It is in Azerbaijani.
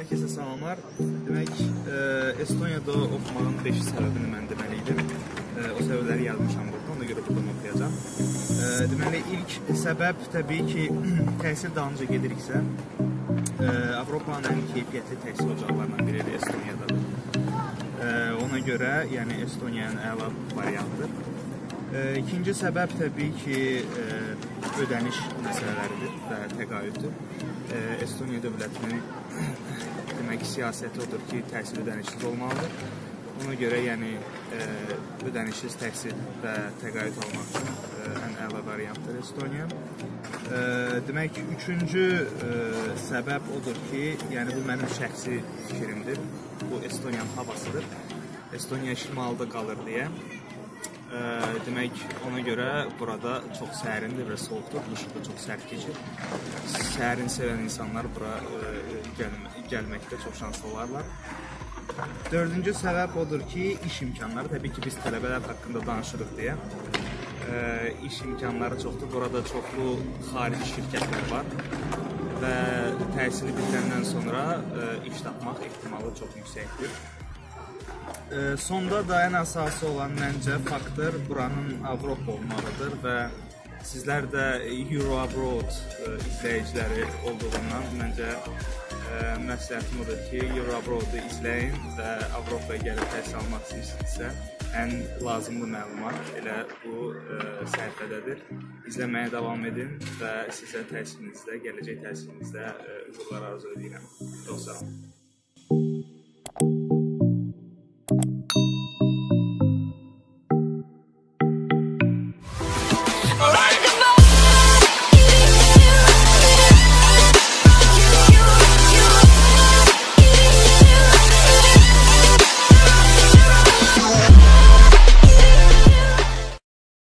Hər kəsə salamlar. Demək, e, Estoniyada oxumağın 5 səbəbini mən deməli idim. E, o səbəbləri yazmışam burada, ona görə buradan oxuyacağam. E, deməli, ilk səbəb təbii ki, təhsil dalınca gediriksə, e, Avropanın ən keyfiyyətli təhsil ocaqlarından biri də Estoniyadadır. E, ona görə, yəni Estoniyanın əla variantıdır. İkinci səbəb təbii ki, e, ödəniş məsələləridir və təqaüddür. E, Estoniya dövlətinin demək siyasəti odur ki, təhsil ödənişsiz olmalıdır. Ona görə yəni e, ödənişsiz təhsil və təqaüd almaq üçün ən əla variantdır Estoniya. Demək üçüncü səbəb odur ki, yəni bu mənim şəxsi fikrimdir. Bu Estoniyanın havasıdır. Estoniya şimalda qalır deyə Ə, demək ona görə burada çox sərindir və soyuqdur. Qışı da çox sərt keçir. Sərin sevən insanlar bura ə, gəl gəlməkdə çox şanslı olarlar. Dördüncü səbəb odur ki, iş imkanları. Təbii ki, biz tələbələr haqqında danışırıq deyə. Ə, iş imkanları çoxdur. Burada çoxlu xarici şirkətlər var və təhsili bitirəndən sonra ə, iş tapmaq ehtimalı çox yüksəkdir. E, sonda da ən əsası olan məncə faktor buranın Avropa olmalıdır və sizlər də Euro Abroad e, izləyiciləri olduğundan məncə e, məsləhətim odur ki, Euro Abroad-u izləyin və Avropaya gəlib təhsil almaq istəyirsinizsə, ən lazımlı məlumat elə bu ə, səhifədədir. İzləməyə davam edin və sizə təhsilinizdə, gələcək təhsilinizdə ə, uğurlar arzu edirəm. Çox sağ olun.